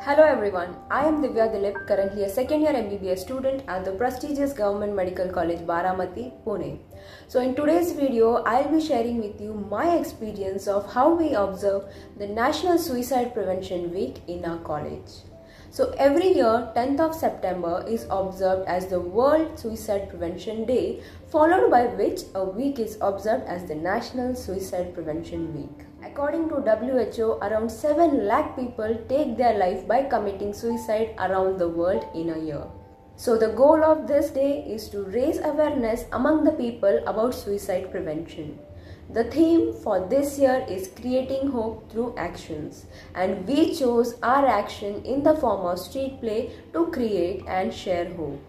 Hello everyone, I am Divya Dilip, currently a second year MBBS student at the prestigious Government Medical College Baramati, Pune. So in today's video, I'll be sharing with you my experience of how we observe the National Suicide Prevention Week in our college. So every year, 10th of September is observed as the World Suicide Prevention Day, followed by which a week is observed as the National Suicide Prevention Week. According to WHO, around 7 lakh people take their life by committing suicide around the world in a year. So, the goal of this day is to raise awareness among the people about suicide prevention. The theme for this year is creating hope through actions, and we chose our action in the form of street play to create and share hope.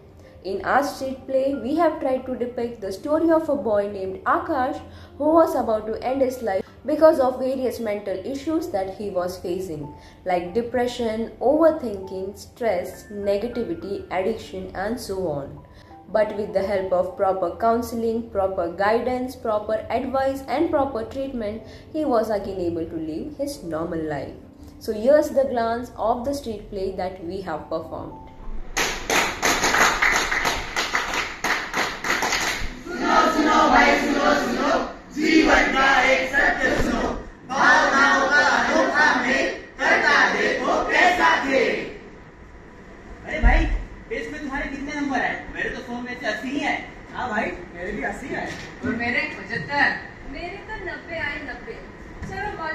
In our street play, we have tried to depict the story of a boy named Akash who was about to end his life because of various mental issues that he was facing, like depression, overthinking, stress, negativity, addiction, and so on. But with the help of proper counseling, proper guidance, proper advice, and proper treatment, he was again able to live his normal life. So, here's the glance of the street play that we have performed.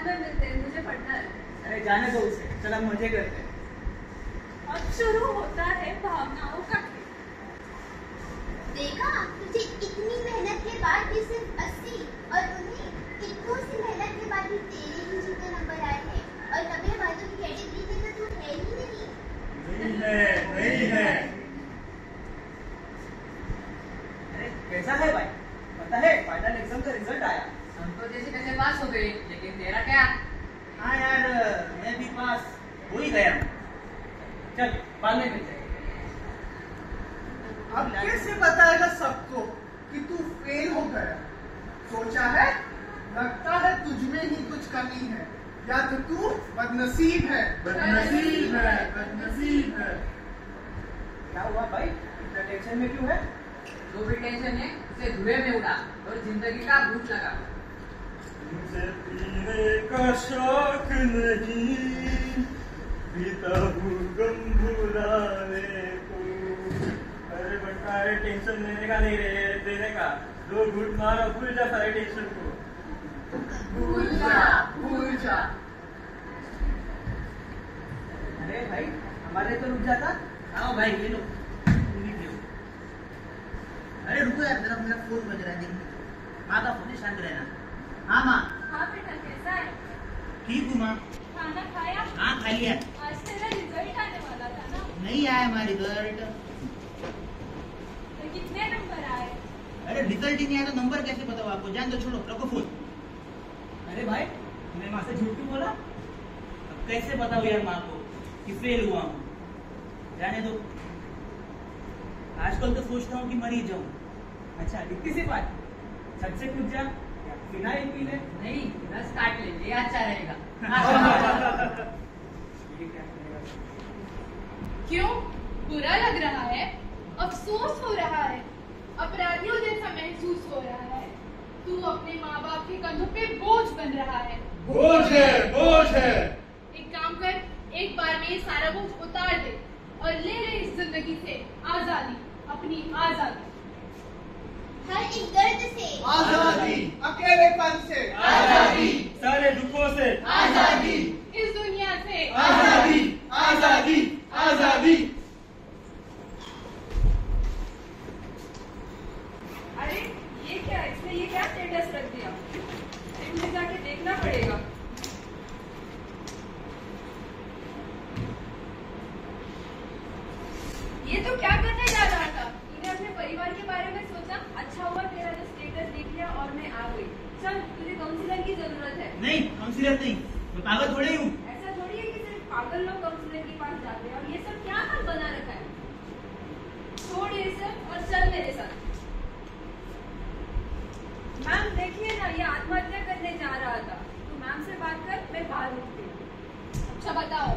चलो मिलते हैं मुझे पढ़ना है। अरे जाने दो उसे चल मज़े करते हैं। अब शुरू होता है भावनाओं का देखा तुझे इतनी मेहनत के बाद भी सिर्फ़ अस्सी और उन्हें इतनों सी मेहनत के बाद भी तेरे ही जितने नंबर आए हैं और नब्बे वालों की कैटेगरी में तो तू है ही नहीं नहीं है नहीं है अरे कैसा है भाई पता है फाइनल एग्ज़ाम का रिज़ल्ट आया हम तो जैसे कैसे पास हो गए लेकिन तेरा क्या हाँ यार मैं भी पास हो ही गया हूँ चल बाद में मिलते हैं अब कैसे बताएगा सबको कि तू फेल हो गया सोचा है लगता है तुझ में ही कुछ कमी है या तो तू बदनसीब है बदनसीब है बदनसीब है क्या हुआ भाई? इतना टेंशन में क्यों है? जो भी टेंशन है उसे धुएँ में उड़ा और ज़िंदगी का भूत लगा। मुझे पीने का शौक नहीं पीता हूँ गम भुलाने को। अरे बंटा अरे टेंशन लेने का नहीं रे देने का। दो घुट मारो भूल जा सारे टेंशन को। भूल जा भूल जा। अरे भाई हमारे तो रुक जाता। हाँ भाई ये लो। अरे रुको यार जरा मेरा फ़ोन बज रहा है माँ का फ़ोन शांत रहना। हाँ माँ। हाँ बेटा कैसा है? ठीक हूँ माँ। खाना खाया? हाँ खा लिया। आज तेरा रिज़ल्ट आने वाला था ना? नहीं आया हमारा रिज़ल्ट तो कितने नंबर आए? अरे रिज़ल्ट ही नहीं आया तो नंबर कैसे बताओ आपको? जान दो छोड़ो रखो फ़ोन अरे भाई मैं माँ से झूठ क्यों बोला? अब कैसे बताओ यार माँ को? कि फेल हुआ हूँ। जाने दो। आजकल तो सोचता हूँ कि मर ही जाऊँ। अच्छा इतनी सी बात। छत से कूद जा फिनाइल पी ले। नहीं रस काट ले ये अच्छा रहेगा। क्या? बुरा लग रहा है अफसोस हो रहा है अपराधियों जैसा महसूस हो रहा है। तू अपने माँ बाप के कंधों पे बोझ बन रहा है। बोझ है बोझ है। एक बार में ये सारा कुछ उतार दे और ले ले इस ज़िंदगी से आज़ादी अपनी आज़ादी। हर एक दर्द से। आज़ादी। अकेलेपन से। आज़ादी। सारे दुखों से। आज़ादी। इस दुनिया से। आज़ादी। आज़ादी। आज़ादी अरे ये क्या इसने ये क्या स्टेटस रख दिया मुझे जाके देखना पड़ेगा ये तो क्या करने जा रहा था तूने अपने परिवार के बारे में सोचा अच्छा हुआ तेरा जो स्टेटस देख लिया और मैं आ गई चल तुझे काउंसलर की ज़रूरत है नहीं काउंसिलर नहीं मैं पागल थोड़े ही हूँ ऐसा थोड़ी है कि सिर्फ़ पागल लोग काउंसलर के पास जाते हैं और ये सब क्या हाल बना रखा है छोड़ ये सब और चल मेरे साथ मैम देखिए ना ये आत्महत्या करने जा रहा था तो मैम से बात कर मैं बाहर रुकती हूँ अच्छा बताओ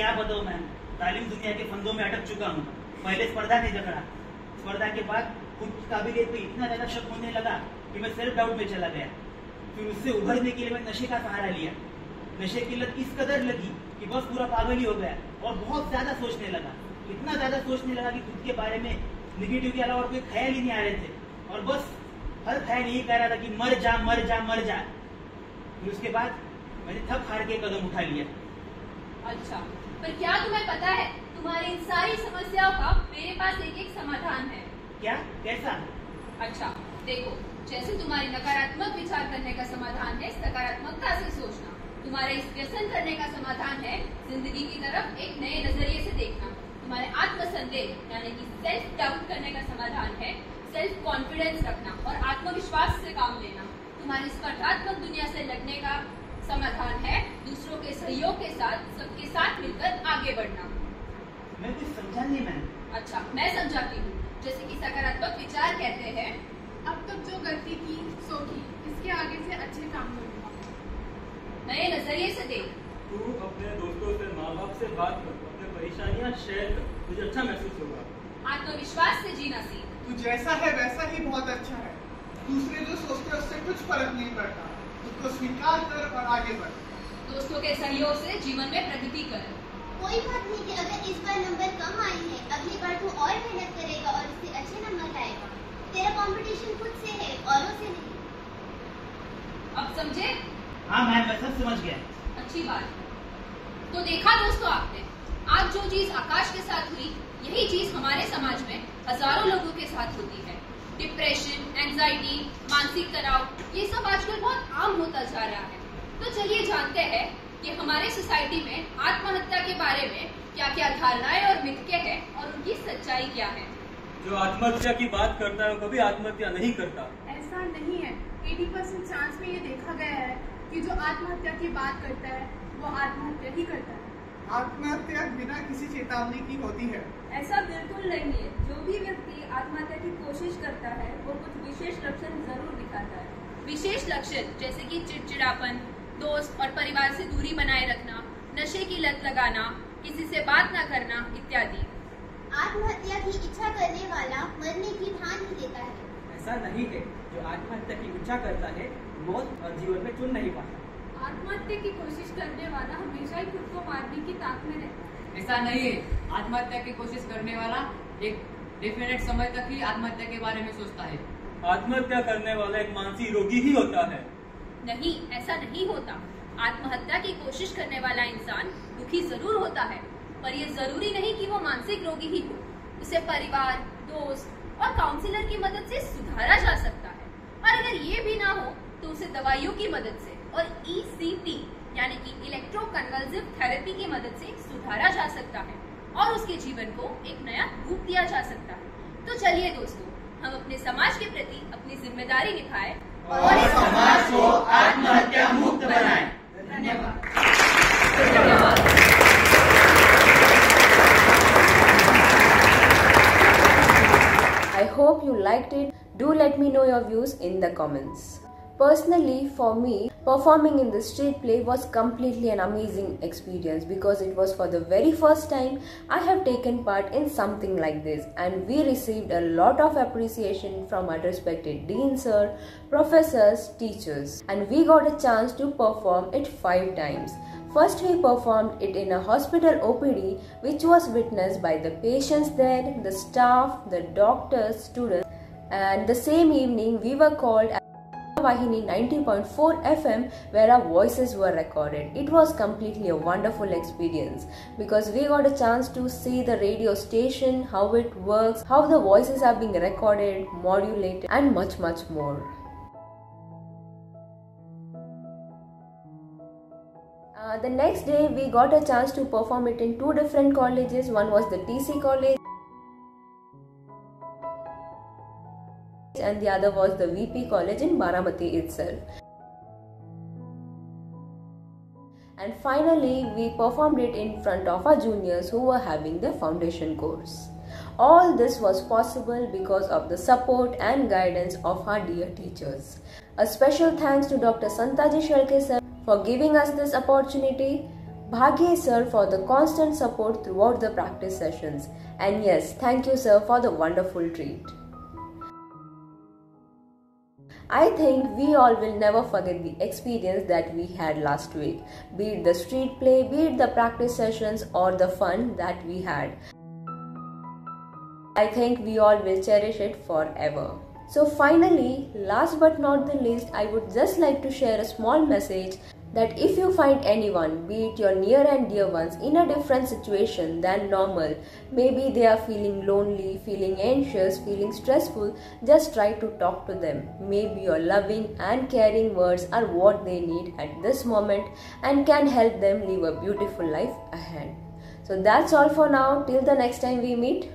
क्या बताऊँ मैम तालीम दुनिया के फंदों में अटक चुका हूँ। पहले स्पर्धा ने झगड़ा स्पर्धा के बाद खुद की काबिलियत पे इतना ज़्यादा शक होने लगा कि मैं सेल्फ डाउट में चला गया। फिर उससे उभरने के लिए मैं नशे का सहारा लिया। नशे की लत इस कदर लगी कि बस पूरा पागल ही हो गया और बहुत ज़्यादा सोचने लगा। इतना ज़्यादा सोचने लगा कि खुद के बारे में निगेटिव के अलावा कोई ख्याल ही नहीं आ रहे थे। और बस हर ख्याल यही कह रहा था कि मर जा मर जा मर जा। फिर उसके बाद मैंने थक हार के कदम उठा लिया। अच्छा। पर क्या तुम्हें पता है तुम्हारी इन सारी समस्याओं का मेरे पास एक एक समाधान है? क्या? कैसा? अच्छा देखो जैसे तुम्हारी नकारात्मक विचार करने का समाधान है सकारात्मकता से सोचना। तुम्हारे इस व्यसन करने का समाधान है ज़िंदगी की तरफ़ एक नए नज़रिए से देखना। तुम्हारे आत्मसंदेह यानी कि सेल्फ डाउट करने का समाधान है सेल्फ कॉन्फिडेंस रखना और आत्मविश्वास से काम लेना। तुम्हारी स्पर्धात्मक दुनिया से लड़ने का समाधान है। दूसरों के सहयोग के साथ सबके साथ मिलकर आगे बढ़ना। मैं कुछ समझा नहीं। मैम अच्छा मैं समझाती हूँ। जैसे कि सकारात्मक विचार कहते हैं अब तक जो गलती की सो की इसके आगे से अच्छे काम करूँगा। नए नज़रिए से देख। तू अपने दोस्तों से माँ बाप से बात कर अपने परेशानियाँ शेयर कर। मुझे अच्छा महसूस होगा। आत्मविश्वास से जीना सीख। तू जैसा है वैसा ही बहुत अच्छा है। दूसरे जो सोचते हैं उससे कुछ फ़र्क नहीं पड़ता। स्वीकार कर और आगे बढ़। दोस्तों के सहयोग से जीवन में प्रगति कर। कोई बात नहीं कि अगर इस बार नंबर कम आए हैं अगली बार तू और मेहनत करेगा और इससे अच्छे नंबर लाएगा। तेरा कंपटीशन खुद से है औरों से नहीं। अब समझे? हाँ मैम मैं सब समझ गया। अच्छी बात। तो देखा दोस्तों आपने आज जो चीज़ आकाश के साथ हुई यही चीज़ हमारे समाज में हज़ारों लोगों के साथ होती है। डिप्रेशन एंजाइटी मानसिक तनाव ये सब आजकल बहुत आम होता जा रहा है। तो चलिए जानते हैं कि हमारे सोसाइटी में आत्महत्या के बारे में क्या क्या धारणाएँ और मिथके हैं और उनकी सच्चाई क्या है। जो आत्महत्या की बात करता है वो कभी आत्महत्या नहीं करता। ऐसा नहीं है। 80 परसेंट चांस में ये देखा गया है कि जो आत्महत्या की बात करता है वो आत्महत्या ही करता है। आत्महत्या बिना किसी चेतावनी की होती है। ऐसा बिल्कुल नहीं है। जो भी व्यक्ति आत्महत्या की कोशिश करता है वो कुछ विशेष लक्षण ज़रूर दिखाता है। विशेष लक्षण जैसे कि चिड़चिड़ापन दोस्त और परिवार से दूरी बनाए रखना नशे की लत लगाना किसी से बात न करना इत्यादि। आत्महत्या की इच्छा करने वाला मरने की ठान ही लेता है। ऐसा नहीं है। जो आत्महत्या की इच्छा करता है मौत और जीवन में चुन नहीं पाता। आत्महत्या की कोशिश करने वाला हमेशा ही खुद को मारने की ताक में रहता है। ऐसा नहीं है। आत्महत्या की कोशिश करने वाला एक डेफिनेट समय तक ही आत्महत्या के बारे में सोचता है। आत्महत्या करने वाला एक मानसिक रोगी ही होता है। नहीं ऐसा नहीं होता। आत्महत्या की कोशिश करने वाला इंसान दुखी ज़रूर होता है पर यह ज़रूरी नहीं कि वो मानसिक रोगी ही हो। उसे परिवार दोस्त और काउंसिलर की मदद से सुधारा जा सकता है। और अगर ये भी ना हो तो उसे दवाइयों की मदद से। और ईसीटी यानी कि इलेक्ट्रो कन्वल्सिव थेरेपी की मदद से सुधारा जा सकता है और उसके जीवन को एक नया रूप दिया जा सकता है तो चलिए दोस्तों, हम अपने समाज के प्रति अपनी ज़िम्मेदारी निभाएँ और इस समाज को आत्महत्या मुक्त बनाएँ धन्यवाद I hope you liked it. Do let me know your views in the comments. Personally, for me, performing in the street play was completely an amazing experience because it was for the very first time I have taken part in something like this, and we received a lot of appreciation from our respected dean sir, professors, teachers, and we got a chance to perform it five times. First, we performed it in a hospital OPD, which was witnessed by the patients there, the staff, the doctors, students, and the same evening we were called Vahini 90.4 FM where our voices were recorded. It was completely a wonderful experience because we got a chance to see the radio station, how it works, how the voices are being recorded, modulated, and much, much more. Uh, the next day, we got a chance to perform it in two different colleges. One was the TC College, and the other was the VP College in Baramati itself. And finally, we performed it in front of our juniors who were having their foundation course. All this was possible because of the support and guidance of our dear teachers. A special thanks to Dr. Santaji Shalke sir for giving us this opportunity. Bhagye sir for the constant support throughout the practice sessions. And yes, thank you sir for the wonderful treat. I think we all will never forget the experience that we had last week, be it the street play, be it the practice sessions, or the fun that we had. I think we all will cherish it forever. So, finally, last but not the least, I would just like to share a small message that if you find anyone, be it your near and dear ones, in a different situation than normal, maybe they are feeling lonely, feeling anxious, feeling stressful, just try to talk to them. Maybe your loving and caring words are what they need at this moment and can help them live a beautiful life ahead. So that's all for now. Till the next time we meet.